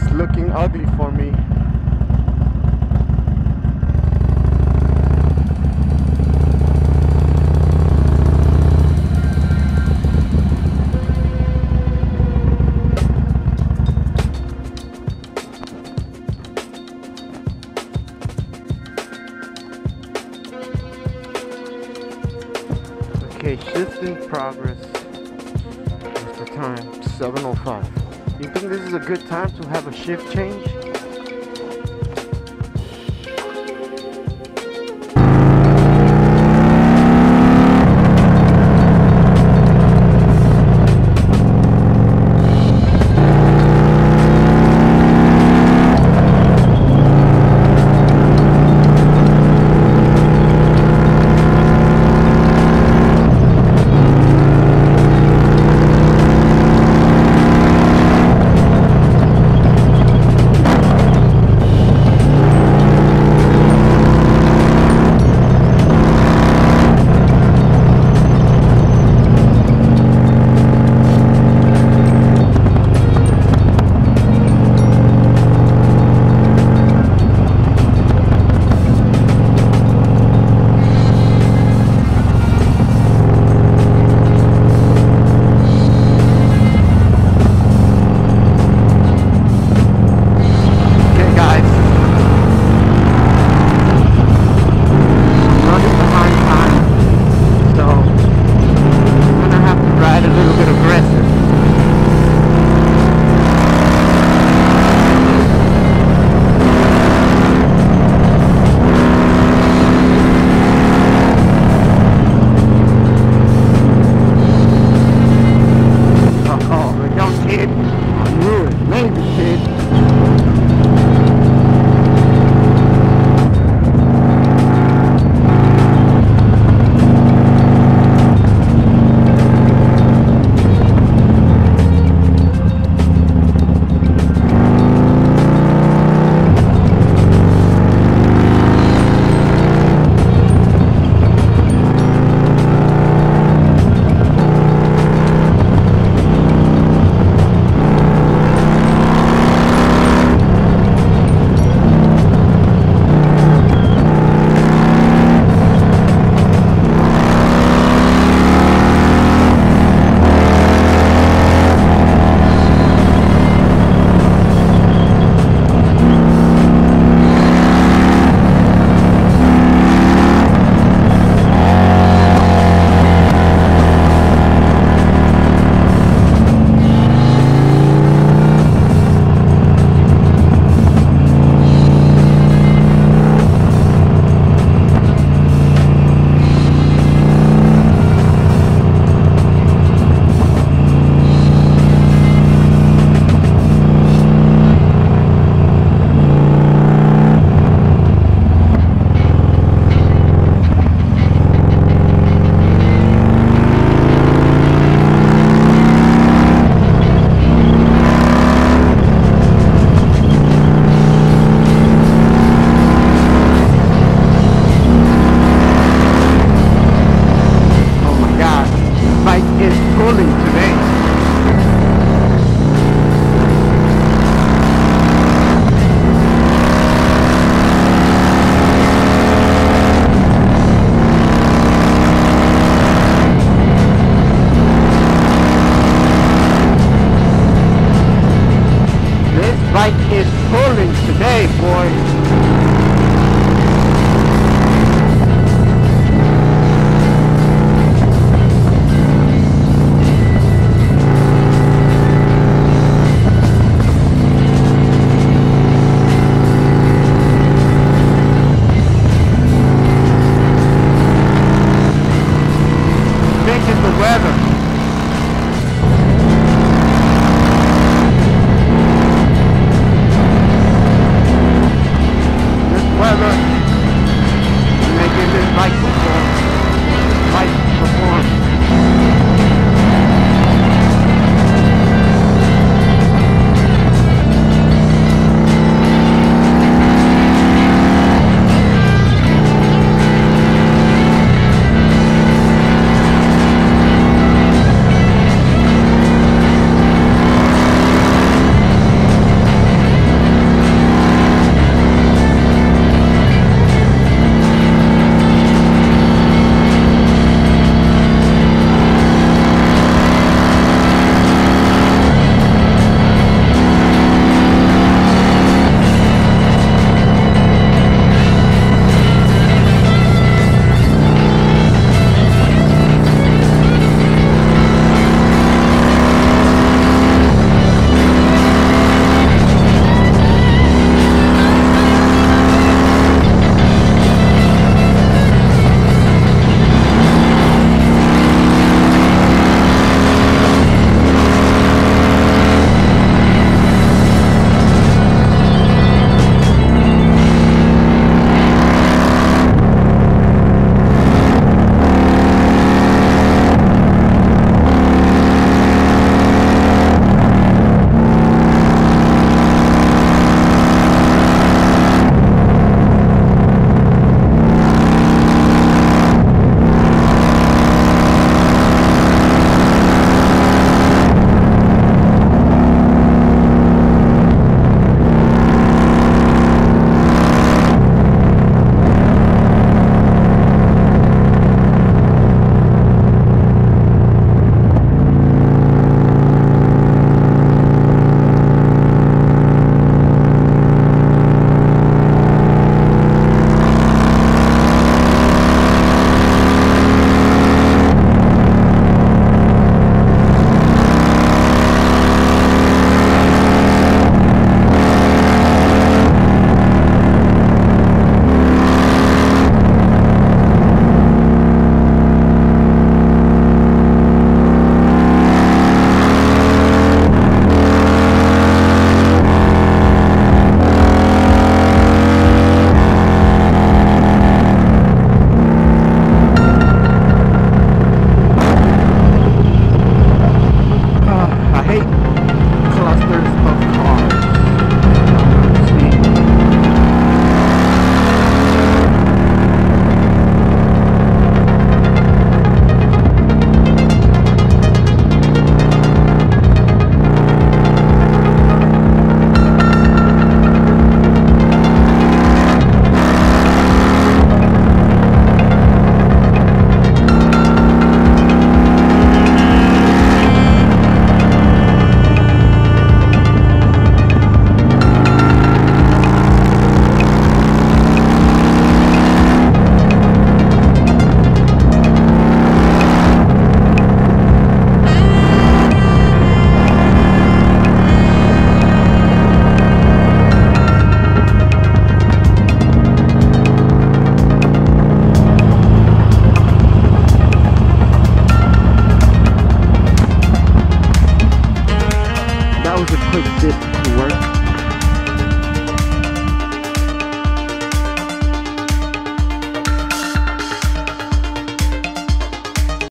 It's looking ugly for me. Okay, shift in progress. What's the time? 7.05. You think this is a good time to have a shift change?